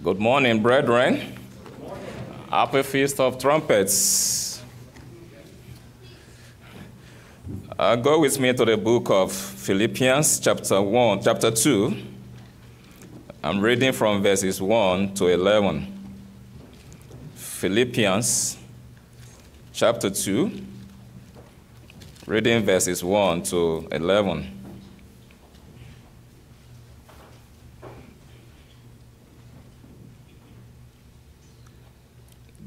Good morning, brethren. Happy Feast of Trumpets. Uh, go with me to the book of Philippians, chapter 1, chapter 2. I'm reading from verses 1 to 11. Philippians, chapter 2, reading verses 1 to 11.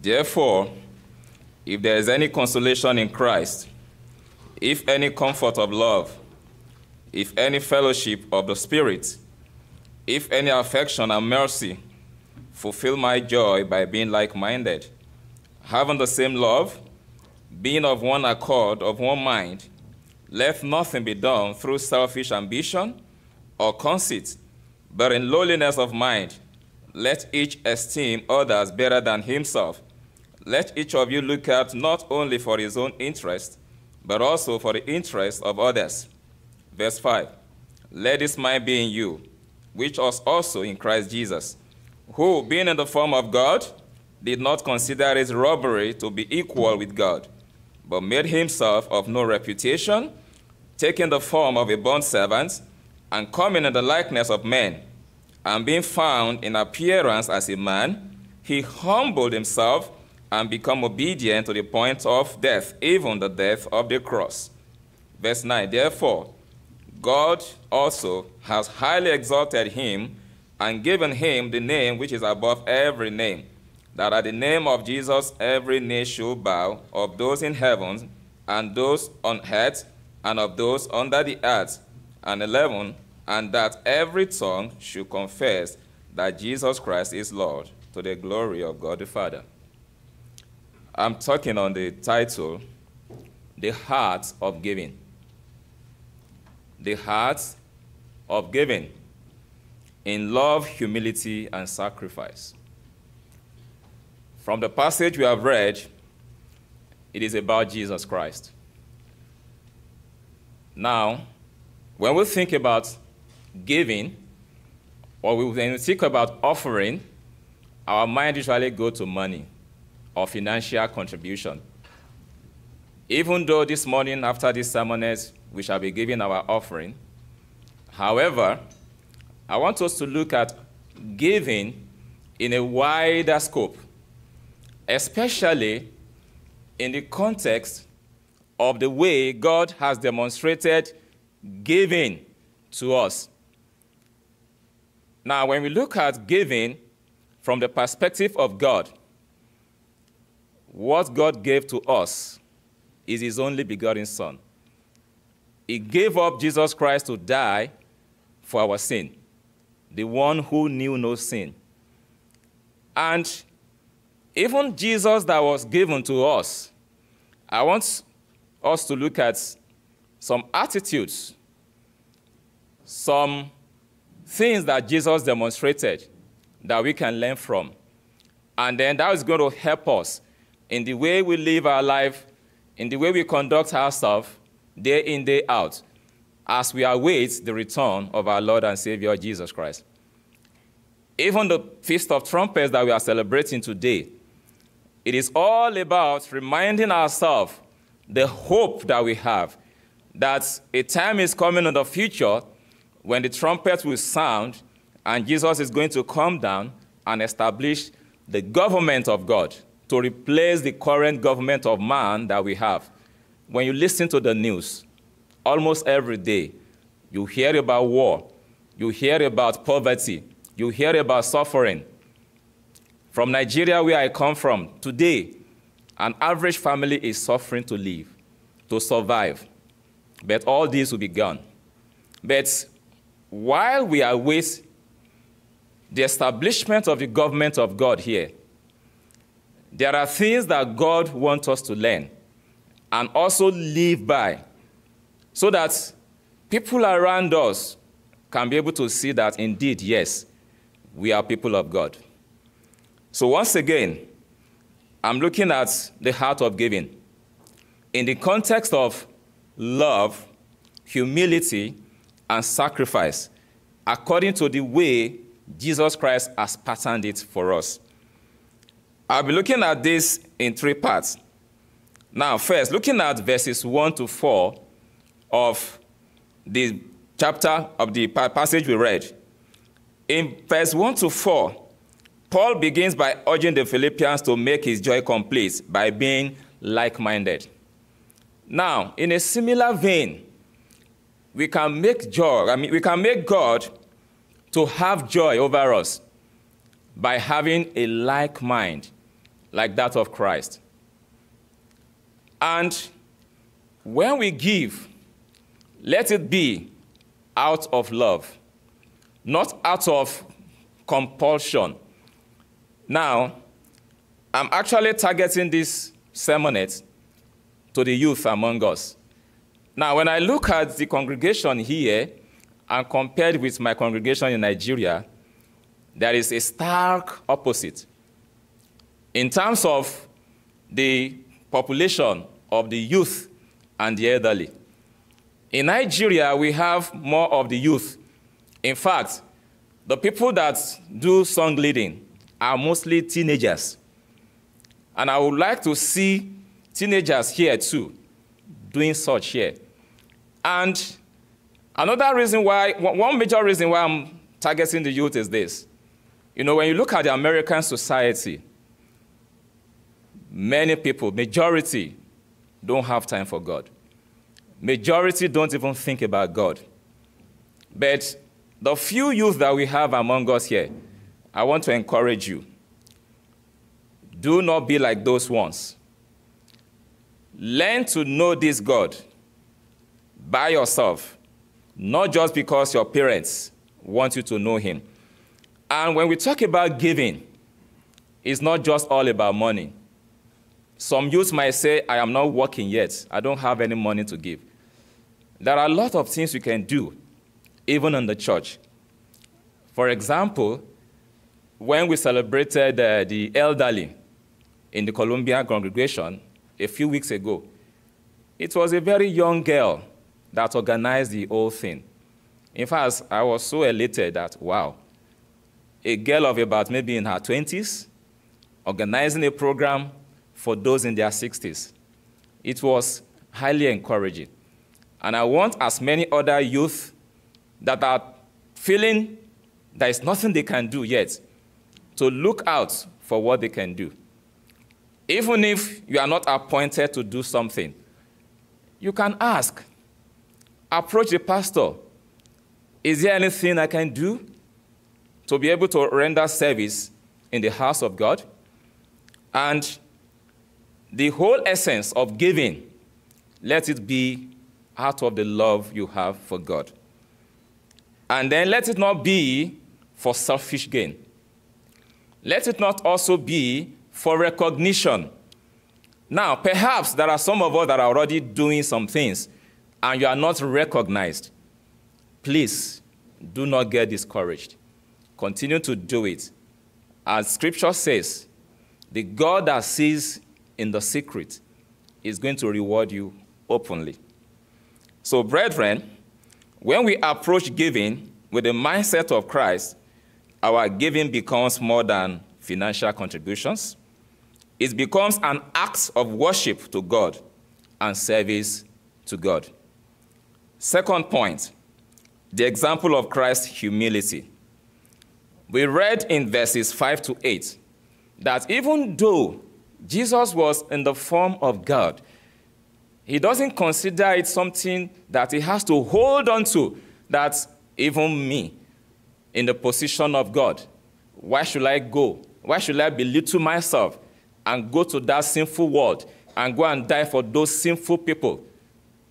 Therefore, if there is any consolation in Christ, if any comfort of love, if any fellowship of the Spirit, if any affection and mercy, fulfill my joy by being like minded, having the same love, being of one accord, of one mind. Let nothing be done through selfish ambition or conceit, but in lowliness of mind, let each esteem others better than himself. Let each of you look out not only for his own interest, but also for the interest of others. Verse 5 Let this mind be in you, which was also in Christ Jesus, who, being in the form of God, did not consider his robbery to be equal with God, but made himself of no reputation, taking the form of a bondservant, and coming in the likeness of men, and being found in appearance as a man, he humbled himself and become obedient to the point of death, even the death of the cross. Verse 9 Therefore, God also has highly exalted him and given him the name which is above every name, that at the name of Jesus every knee should bow, of those in heaven, and those on earth, and of those under the earth. And 11, and that every tongue should confess that Jesus Christ is Lord, to the glory of God the Father. I'm talking on the title, The Heart of Giving. The Heart of Giving in love, humility, and sacrifice. From the passage we have read, it is about Jesus Christ. Now, when we think about giving, or when we think about offering, our mind usually go to money or financial contribution. Even though this morning, after this sermonet, we shall be giving our offering, however, I want us to look at giving in a wider scope, especially in the context of the way God has demonstrated giving to us. Now, when we look at giving from the perspective of God, what God gave to us is His only begotten Son. He gave up Jesus Christ to die for our sin, the one who knew no sin. And even Jesus that was given to us, I want us to look at some attitudes, some things that Jesus demonstrated that we can learn from. And then that is going to help us in the way we live our life, in the way we conduct ourselves, day in, day out, as we await the return of our Lord and Savior Jesus Christ. Even the Feast of Trumpets that we are celebrating today, it is all about reminding ourselves the hope that we have that a time is coming in the future when the trumpet will sound and Jesus is going to come down and establish the government of God to replace the current government of man that we have. When you listen to the news, almost every day, you hear about war, you hear about poverty, you hear about suffering. From Nigeria, where I come from, today, an average family is suffering to live, to survive. But all this will be gone. But while we await the establishment of the government of God here, there are things that God wants us to learn and also live by so that people around us can be able to see that indeed, yes, we are people of God. So, once again, I'm looking at the heart of giving in the context of love, humility, and sacrifice, according to the way Jesus Christ has patterned it for us. I'll be looking at this in three parts. Now, first, looking at verses 1 to 4 of the chapter of the passage we read. In verse 1 to 4, Paul begins by urging the Philippians to make his joy complete by being like minded. Now, in a similar vein, we can make joy, I mean, we can make God to have joy over us by having a like mind, like that of Christ. And when we give, let it be out of love, not out of compulsion. Now, I'm actually targeting this sermonette to the youth among us. Now, when I look at the congregation here and compared with my congregation in Nigeria, there is a stark opposite. In terms of the population of the youth and the elderly. In Nigeria, we have more of the youth. In fact, the people that do song leading are mostly teenagers. And I would like to see teenagers here too, doing such here. And another reason why, one major reason why I'm targeting the youth is this. You know, when you look at the American society, many people, majority, don't have time for God. Majority don't even think about God. But the few youth that we have among us here, I want to encourage you. Do not be like those ones. Learn to know this God by yourself, not just because your parents want you to know Him. And when we talk about giving, it's not just all about money. Some youth might say, I am not working yet. I don't have any money to give. There are a lot of things we can do, even in the church. For example, when we celebrated uh, the elderly in the Columbia congregation a few weeks ago, it was a very young girl that organized the whole thing. In fact, I was so elated that, wow, a girl of about maybe in her 20s organizing a program for those in their 60s. It was highly encouraging. And I want as many other youth that are feeling there is nothing they can do yet to look out for what they can do. Even if you are not appointed to do something, you can ask. Approach the pastor. Is there anything I can do to be able to render service in the house of God? And the whole essence of giving, let it be out of the love you have for God. And then let it not be for selfish gain. Let it not also be for recognition. Now, perhaps there are some of us that are already doing some things and you are not recognized. Please do not get discouraged. Continue to do it. As scripture says, the God that sees in the secret is going to reward you openly. So, brethren, when we approach giving with the mindset of Christ, our giving becomes more than financial contributions. It becomes an act of worship to God and service to God. Second point, the example of Christ's humility. We read in verses 5 to 8 that even though Jesus was in the form of God. He doesn't consider it something that he has to hold on to, that even me, in the position of God, why should I go? Why should I belittle myself and go to that sinful world and go and die for those sinful people?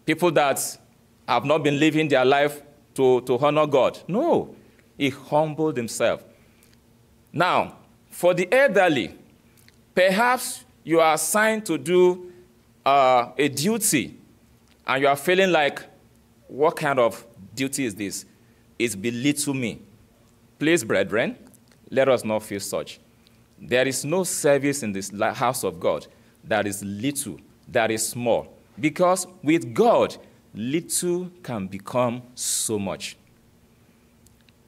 People that have not been living their life to, to honor God. No, he humbled himself. Now, for the elderly, Perhaps you are assigned to do uh, a duty and you are feeling like, what kind of duty is this? It's belittle me. Please, brethren, let us not feel such. There is no service in this house of God that is little, that is small. Because with God, little can become so much.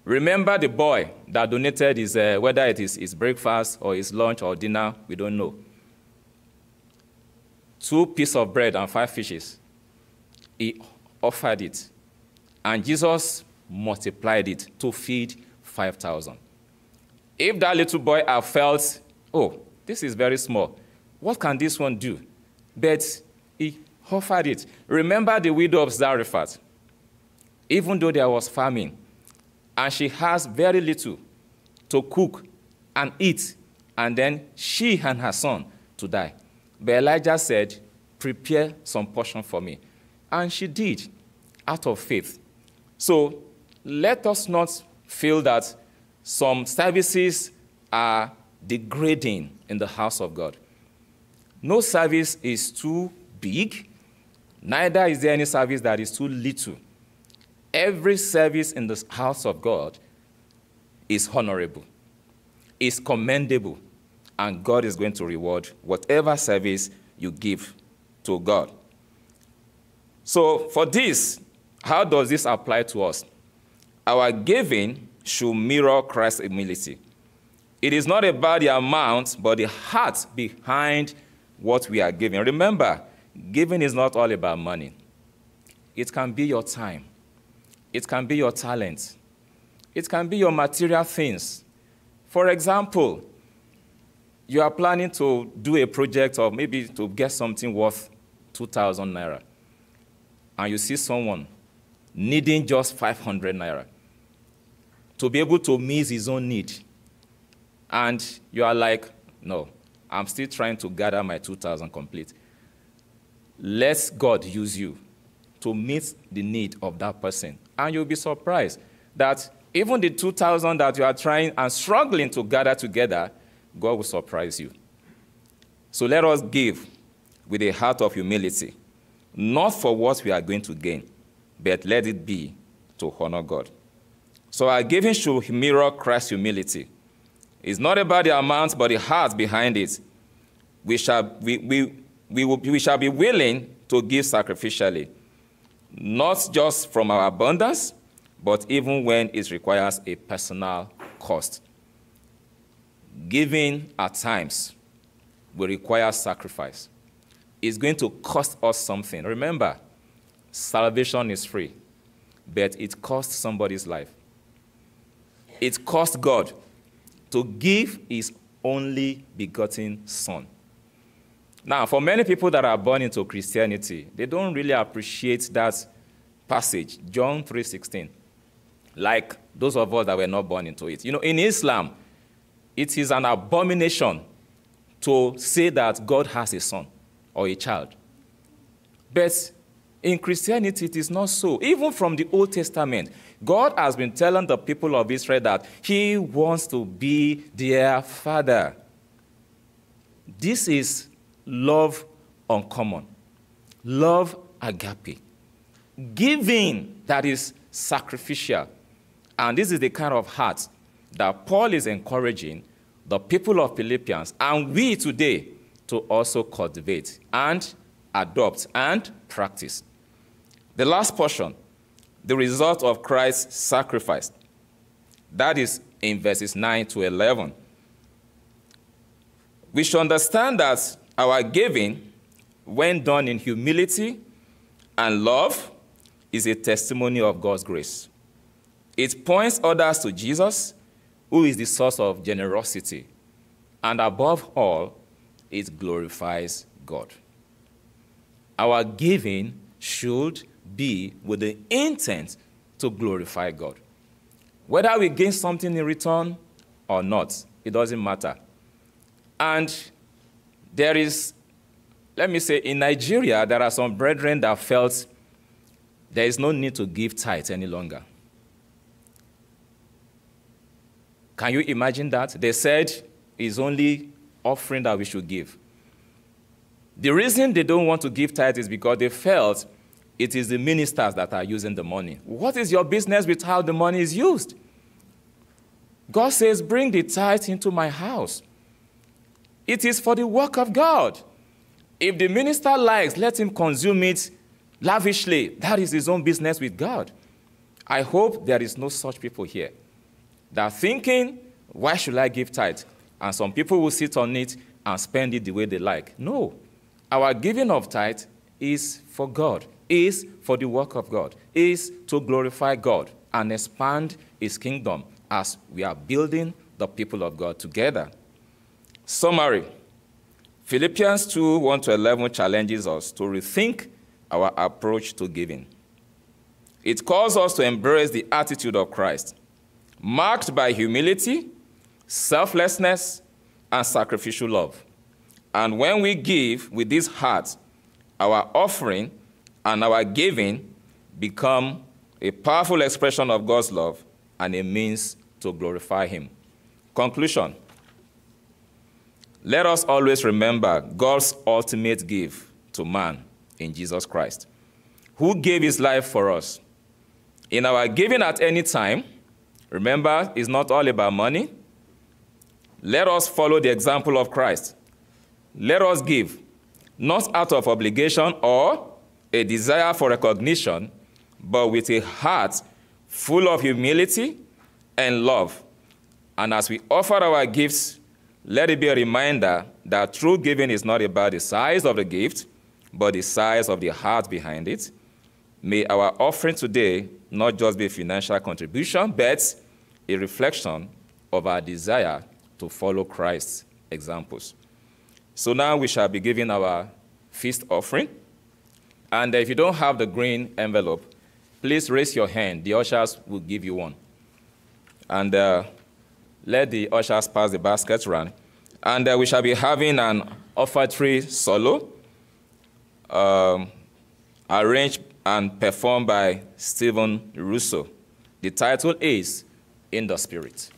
Remember the boy that donated his, uh, whether it is his breakfast or his lunch or dinner, we don't know. Two pieces of bread and five fishes. He offered it. And Jesus multiplied it to feed 5,000. If that little boy had felt, oh, this is very small, what can this one do? But he offered it. Remember the widow of Zarephath. Even though there was famine, and she has very little to cook and eat, and then she and her son to die. But Elijah said, Prepare some portion for me. And she did, out of faith. So let us not feel that some services are degrading in the house of God. No service is too big, neither is there any service that is too little. Every service in the house of God is honorable, is commendable, and God is going to reward whatever service you give to God. So, for this, how does this apply to us? Our giving should mirror Christ's humility. It is not about the amount, but the heart behind what we are giving. Remember, giving is not all about money, it can be your time, it can be your talent, it can be your material things. For example, you are planning to do a project or maybe to get something worth 2,000 naira, and you see someone needing just 500 naira to be able to meet his own need. And you are like, no, I'm still trying to gather my 2,000 complete. Let God use you to meet the need of that person. And you'll be surprised that even the 2,000 that you are trying and struggling to gather together, God will surprise you. So let us give with a heart of humility, not for what we are going to gain, but let it be to honor God. So our giving should mirror Christ's humility. It's not about the amount, but the heart behind it. We shall, we, we, we, will, we shall be willing to give sacrificially, not just from our abundance, but even when it requires a personal cost. Giving at times will require sacrifice. It's going to cost us something. Remember, salvation is free, but it costs somebody's life. It cost God to give his only begotten Son. Now, for many people that are born into Christianity, they don't really appreciate that passage, John 3:16, like those of us that were not born into it. You know, in Islam, it is an abomination to say that God has a son or a child. But in Christianity, it is not so. Even from the Old Testament, God has been telling the people of Israel that He wants to be their Father. This is love uncommon, love agape, giving that is sacrificial. And this is the kind of heart that Paul is encouraging the people of Philippians and we today to also cultivate and adopt and practice. The last portion, the result of Christ's sacrifice. That is in verses 9 to 11. We should understand that our giving, when done in humility and love, is a testimony of God's grace. It points others to Jesus, who is the source of generosity. And above all, it glorifies God. Our giving should be with the intent to glorify God. Whether we gain something in return or not, it doesn't matter. And there is, let me say, in Nigeria, there are some brethren that felt there is no need to give tithe any longer. Can you imagine that? They said it's only offering that we should give. The reason they don't want to give tithe is because they felt it is the ministers that are using the money. What is your business with how the money is used? God says, Bring the tithe into my house. It is for the work of God. If the minister likes, let him consume it lavishly. That is his own business with God. I hope there is no such people here. They're thinking, why should I give tithe? And some people will sit on it and spend it the way they like. No. Our giving of tithe is for God, is for the work of God, is to glorify God and expand his kingdom as we are building the people of God together. Summary Philippians 2 1 to 11 challenges us to rethink our approach to giving. It calls us to embrace the attitude of Christ, marked by humility, selflessness, and sacrificial love. And when we give with this heart, our offering and our giving become a powerful expression of God's love and a means to glorify Him. Conclusion Let us always remember God's ultimate gift to man in Jesus Christ, who gave His life for us. In our giving at any time, remember, it's not all about money. Let us follow the example of Christ. Let us give, not out of obligation or a desire for recognition, but with a heart full of humility and love. And as we offer our gifts, let it be a reminder that true giving is not about the size of the gift, but the size of the heart behind it. May our offering today not just be a financial contribution, but a reflection of our desire to follow Christ's examples. So now we shall be giving our feast offering. And if you don't have the green envelope, please raise your hand. The ushers will give you one. And uh, let the ushers pass the basket around. And uh, we shall be having an offertory solo um, arranged and performed by Stephen Russo. The title is In the Spirit.